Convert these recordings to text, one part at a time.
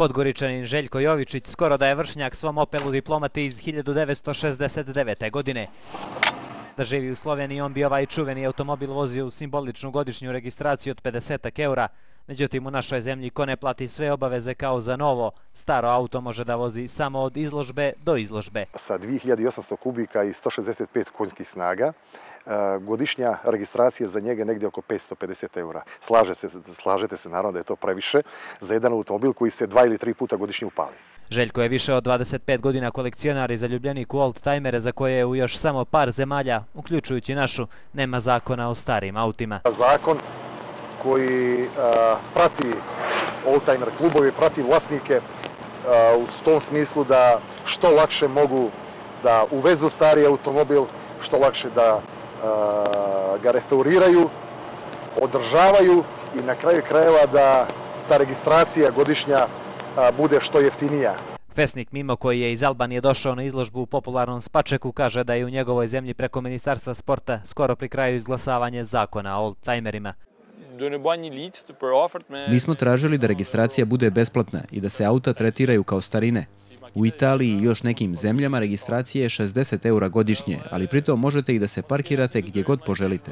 Podgoričanin Željko Jovičić skoro da je vršnjak svom opelu diplomati iz 1969. godine. Da živi u Sloveniji, on bi ovaj čuveni automobil vozio u simboličnu godišnju registraciju od 50 eura. Međutim, u našoj zemlji ko ne plati sve obaveze kao za novo, staro auto može da vozi samo od izložbe do izložbe. Sa 2800 kubika i 165 konjskih snaga, godišnja registracija za njega negdje oko 550 eura. Slaže se, slažete se naravno da je to previše za jedan automobil koji se dva ili tri puta godišnje upali. Željko je više od 25 godina kolekcionar i zaljubljenik u old-timere za koje je u još samo par zemalja, uključujući našu, nema zakona o starim autima. Zakon koji prati old-timer klubovi, prati vlasnike u tom smislu da što lakše mogu da uvezu stari automobil, što lakše da ga restauriraju, održavaju i na kraju krajeva da ta registracija godišnja bude što jeftinija. Pesnik Mimo koji je iz Albanije došao na izložbu u popularnom Spačeku kaže da je u njegovoj zemlji preko Ministarstva sporta skoro pri kraju izglasavanje zakona o old-timerima. Mi smo tražili da registracija bude besplatna i da se auta tretiraju kao starine, U Italiji i još nekim zemljama registracija je 60 eura godišnje, ali pritom možete i da se parkirate gdje god poželite.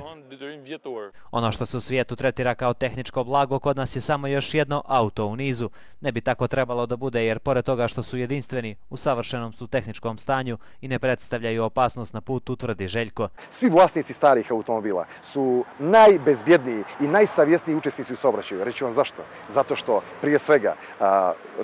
Ono što se u svijetu tretira kao tehničko blago, kod nas je samo još jedno auto u nizu. Ne bi tako trebalo da bude, jer pored toga što su jedinstveni, u savršenom su tehničkom stanju i ne predstavljaju opasnost na putu, tvrdi Željko. Svi vlasnici starih automobila su najbezbjedniji i najsavjesniji učesnici u sobraćaju. Reći vam zašto? Zato što prije svega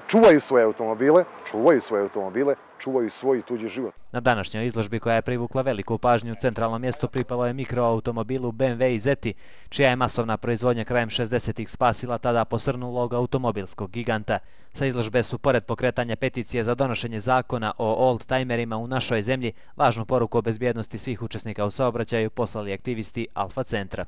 čuvaju svoje automobile, čuvaju svoje automobile, čuvaju svoj i tuđi život. Na današnjoj izložbi koja je privukla veliku pažnju u centralnom mjestu pripalo je mikroautomobilu BMW i Zeti, čija je masovna proizvodnja krajem 60-ih spasila tada posrnulog automobilskog giganta. Sa izložbe su, pored pokretanja peticije za donošenje zakona o old-timerima u našoj zemlji, važnu poruku o bezbjednosti svih učesnika u saobraćaju poslali aktivisti Alfa Centra.